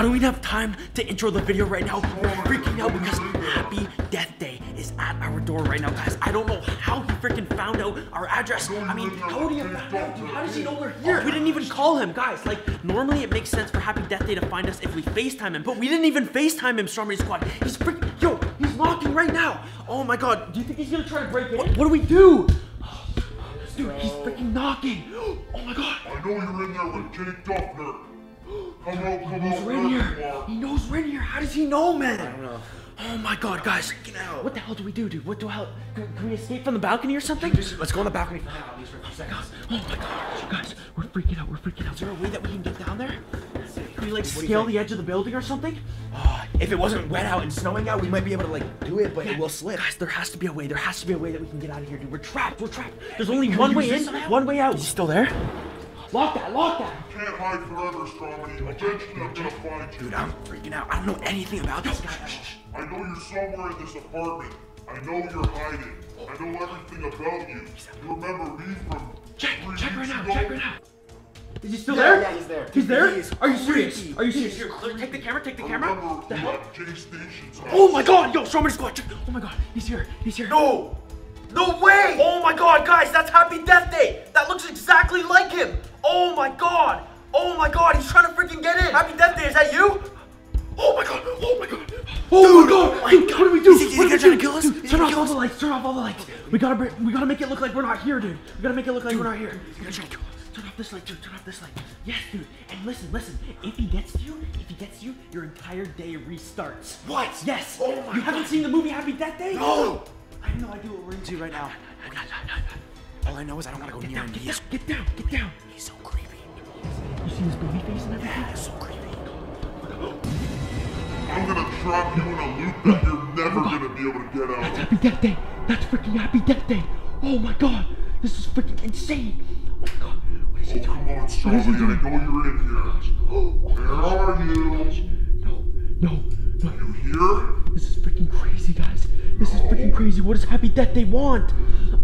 I don't even have time to intro the video right now. We're freaking out because Happy Death Day is at our door right now, guys. I don't know how he freaking found out our address. I mean, how would he? How does he know we're here? We didn't even call him, guys. Like, normally it makes sense for Happy Death Day to find us if we FaceTime him, but we didn't even FaceTime him, Strawberry Squad. He's freaking, yo, he's knocking right now. Oh my god, do you think he's gonna try to break in? What, what do we do? Dude, he's freaking knocking. Oh my god. I know you're in there with Jake Dufner. Come out, come He's out, right here. wherever you are. He knows we're in here. How does he know, man? I don't know. Oh my god, guys. What the hell do we do, dude? What the hell? Can, can we escape from the balcony or something? Let's go on the balcony for now, at least for a few seconds. Oh my god, guys, we're freaking out. We're freaking out. Is there a way that we can get down there? Can we like scale the edge of the building or something? Uh, if it wasn't wet out and snowing out, we might be able to like do it, but it will slip. Guys, there has to be a way. There has to be a way that we can get out of here, dude. We're trapped. We're trapped. There's only one way in, one way out. Is he still there? Lock that. Lock that. You can't hide forever, Stromedy. Eventually I'm gonna find you. Dude, I'm freaking out. I don't know anything about this guy. I know you're somewhere in this apartment. I know you're hiding. I know everything about you. You remember me from Check. three Check right weeks now. ago? Check right now. Is he still Yeah, there? yeah, he's there. He's there? He is Are you serious? creepy. Are you serious? Here, take the camera. Take the I camera. The hell? at Jay Station's house. Oh my god, yo, somebody's going. Oh my god, he's here. He's here. No! No way! Oh my god, guys, that's Happy Death Day! That looks exactly like him! Oh my god! Oh my god, he's trying to freaking get in! Happy Death Day, is that you? Oh my god, oh my god! Oh my god! Oh dude, what do we do? Is he- is he what do gonna try do? to kill us? Dude, turn off all us? the lights, turn off all the lights. We gotta we gotta make it look like we're not here, dude. We gotta make it look like we're not here. He's gonna try to kill us. Turn off this light, dude. Turn off this light. Yes, dude. And listen, listen. If he gets to you, if he gets you, your entire day restarts. What? Yes. Oh my You haven't seen the movie Happy Death Day? No! I have no idea what we're into right now. All I know is I don't want to go Get near down, him. get He's, down, get down, get down. he's so creepy. You see his baby face and everything? He's so creepy. I'm gonna trap you in a loop that you're never gonna be able to get out. That's Happy Death Day. That's freaking Happy Death Day. Oh my god. This is freaking insane. Oh my god. What is he Oh, doing? come on, Stromedy. I know you're in here. Oh, oh Where are you? no, no, no. Are You here? This is freaking crazy, guys. This is freaking crazy. What does Happy Death Day want?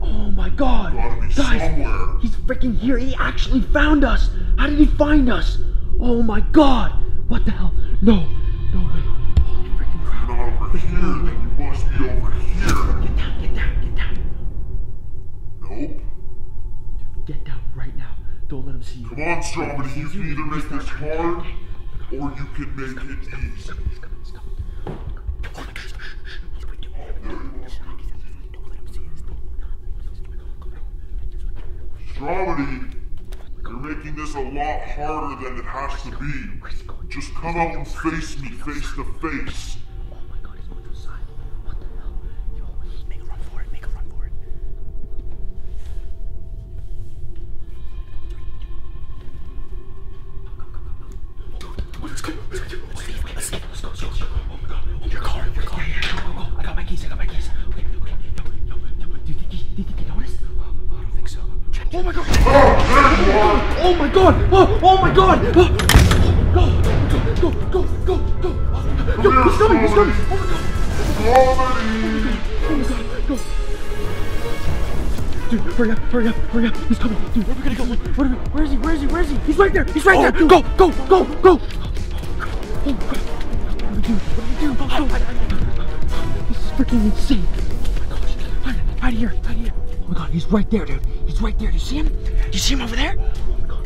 Oh my god. Guys, somewhere. he's freaking here. He actually found us. How did he find us? Oh my god. What the hell? No. No way. Holy freaking crap. You're not over here, then you must be over here. Get down, get down, get down. Nope. Get down right now. Don't let him see you. Come on, Stromedy. You can either make this hard, or you can make it easy. He's coming, he's coming gosh. Shh, shh, shh. What do we do? Don't let him see us. Stromedy, you're making this a lot harder than it has to be. Just come out and face me face to face. Oh my god. Oh my god. Oh, oh my god. Oh, go. Go. Go. Go. Go. Go. Yo, he's coming. He's coming. Oh my god. Oh my god, go! Dude, hurry up, hurry up, hurry up. He's coming. Dude, where are we gonna go? Where, we, where is he? Where is he? Where is he? He's right there. He's right oh, there. Go, go, go, go. Oh crap. What do we do? What do we do? Go, go. This is freaking insane. Oh my gosh. Hide, hide here, hide here. Oh my god, he's right there, dude. He's right there. Do you see him? Do you see him over there? Oh my god.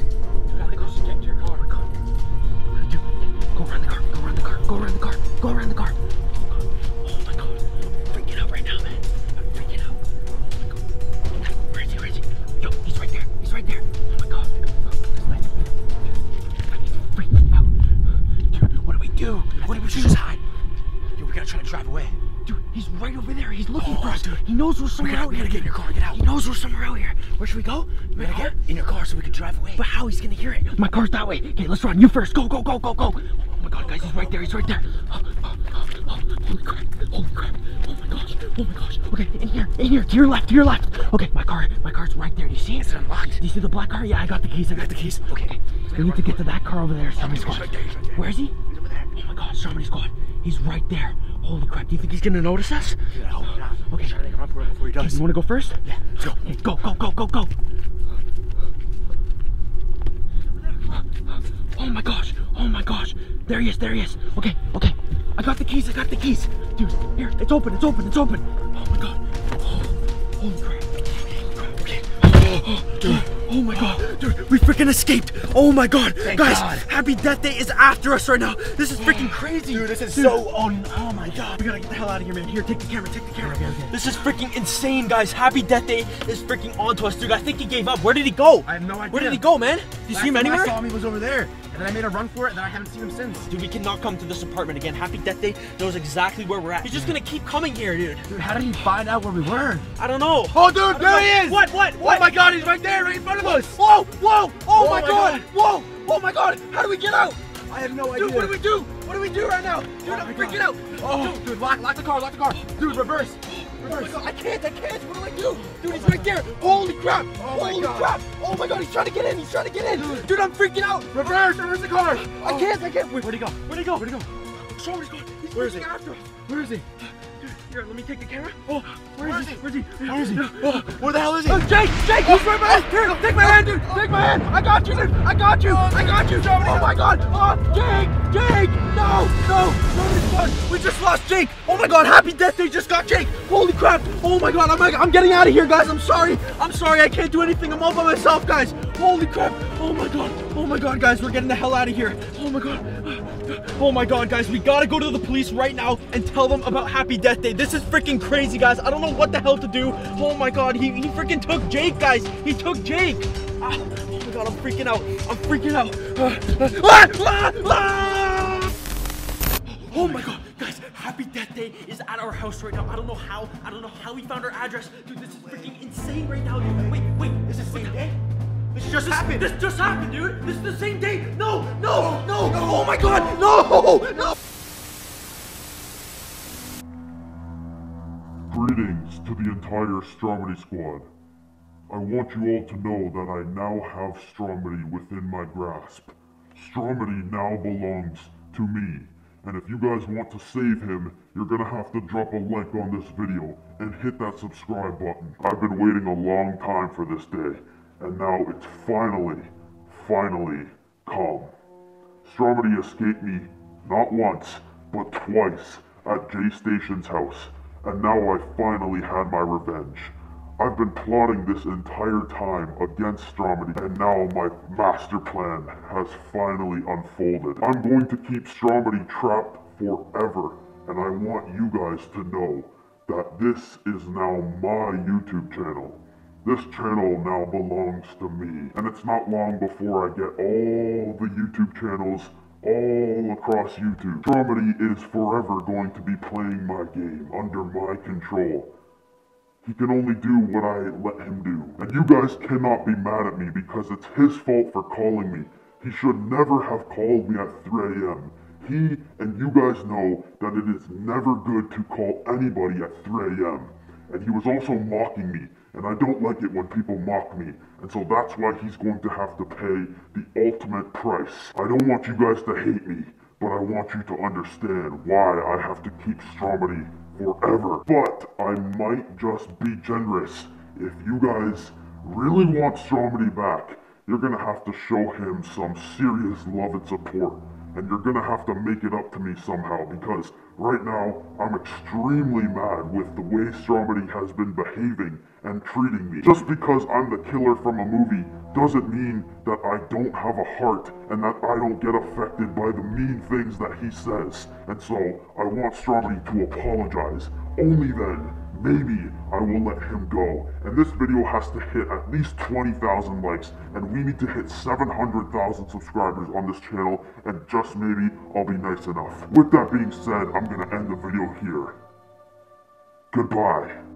Go around the car. Go around the car. Go around the car. Go around the car. Looking Oh, for us. dude. He knows we're somewhere gotta- out we gotta get in your car get out. He knows we're somewhere out here. Where should we go? We gotta get in your car so we can drive away. But how he's gonna hear it? My car's that way. Okay, let's run. You first. Go, go, go, go, go. Oh my god, guys, he's right there. He's right there. Oh, oh, oh, oh, holy crap. Holy crap. Oh my gosh. Oh my gosh. Okay, in here. In here. To your left. To your left. Okay, my car. My car's right there. Do you see it? Is it unlocked? Do you see the black car? Yeah, I got the keys. I got the keys. Okay. We need to get to that car over there. Somebody's he's squad. right there, he's right there. Where is he? He's over there. Oh my god, somebody's squad. He's right there. Holy crap. Do you think he's gonna notice us? Yeah, I hope not. Okay. Try to make a run for it before he does. you wanna go first? Yeah, let's go. Go, go, go, go, go. Oh my gosh. Oh my gosh. There he is, there he is. Okay, okay. I got the keys, I got the keys. Dude, here, it's open, it's open, it's open. Oh my god. Oh, holy crap. Okay. Oh, dude. Oh my god, dude, we freaking escaped. Oh my god, guys, God. Happy Death Day is after us right now. This is freaking crazy, Dude, this is Dude. so on. Oh my god. We gotta get the hell out of here, man. Here, take the camera, take the camera. Okay, okay. This is freaking insane, guys. Happy Death Day is freaking onto us, dude. I think he gave up. Where did he go? I have no idea. Where did he go, man? Did you see him anywhere? I saw him, he was over there. And then I made a run for it, and then I haven't seen him since. Dude, we cannot come to this apartment again. Happy Death Day knows exactly where we're at. He's just gonna keep coming here, dude. Dude, how did he find out where we were? I don't know. Oh, dude, there he is! What? What? Oh what? Oh my god, he's right there, right in front of us! Whoa! Whoa! Oh, oh, my, my god. God. Whoa! Oh my god! How do we get out? I have no idea. Dude, what do we do? What do we do right now? Dude, Oh I'm freaking God. out. Oh, dude, dude, lock, lock the car, lock the car. Dude, reverse. God, I can't, I can't. What do I do? Dude, he's right there. Holy crap! Oh my Holy God. crap! Oh my god, he's trying to get in. He's trying to get in. Dude, I'm freaking out. Reverse, reverse the car. I can't, I can't. Wait, Where'd he go? Where'd he go? Where'd he go? Somebody's gone. He's Where is he? after us. Where is he? Here, let me take the camera. Oh, where is, Where is he? he? Where's he? Where is he? Oh, Where the hell is he? Oh, Jake! Jake! He's right behind! Here, take my hand, dude! Take my hand! I got you, dude! I got you! Oh, I got you! Oh my god! Oh, Jake! Jake! No! No! Somebody's gone! We just lost Jake! Oh my god! Happy Death Day just got Jake! Holy crap! Oh my god! I'm, I'm getting out of here, guys! I'm sorry! I'm sorry! I can't do anything! I'm all by myself, guys! Holy crap! Oh my god! Oh my god, guys! We're getting the hell out of here! Oh my god! Oh my god, guys! We gotta go to the police right now and tell them about Happy Death Day! This is freaking crazy, guys! I don't know what the hell to do! Oh my god! He, he freaking took Jake, guys! He took Jake! Ah, oh my god! I'm freaking out! I'm freaking out! Ah, ah, ah, ah! Oh my god, guys, Happy Death Day is at our house right now. I don't know how. I don't know how he found our address. Dude, this is freaking insane right now, dude. Wait, wait, this is the same day? This just happened. This just happened, dude. This is the same day. No, no, no. Oh my god, no, no. Greetings to the entire Stromedy squad. I want you all to know that I now have Stromedy within my grasp. Stromedy now belongs to me. And if you guys want to save him, you're gonna have to drop a like on this video and hit that subscribe button. I've been waiting a long time for this day, and now it's finally, finally come. Stromedy escaped me not once, but twice at Jay Station's house, and now I finally had my revenge. I've been plotting this entire time against Stromedy, and now my master plan has finally unfolded. I'm going to keep Stromedy trapped forever, and I want you guys to know that this is now my YouTube channel. This channel now belongs to me, and it's not long before I get all the YouTube channels all across YouTube. Stromedy is forever going to be playing my game under my control. He can only do what I let him do. And you guys cannot be mad at me because it's his fault for calling me. He should never have called me at 3 a.m. He and you guys know that it is never good to call anybody at 3 a.m. And he was also mocking me, and I don't like it when people mock me. And so that's why he's going to have to pay the ultimate price. I don't want you guys to hate me, but I want you to understand why I have to keep Stromedy forever. But I might just be generous. If you guys really want Stromedy back, you're gonna have to show him some serious love and support. And you're gonna have to make it up to me somehow because right now I'm extremely mad with the way Stromedy has been behaving and treating me. Just because I'm the killer from a movie doesn't mean that I don't have a heart and that I don't get affected by the mean things that he says. And so I want Stromedy to apologize. Only then, maybe I will let him go. And this video has to hit at least 20,000 likes, and we need to hit 700,000 subscribers on this channel, and just maybe I'll be nice enough. With that being said, I'm gonna end the video here. Goodbye.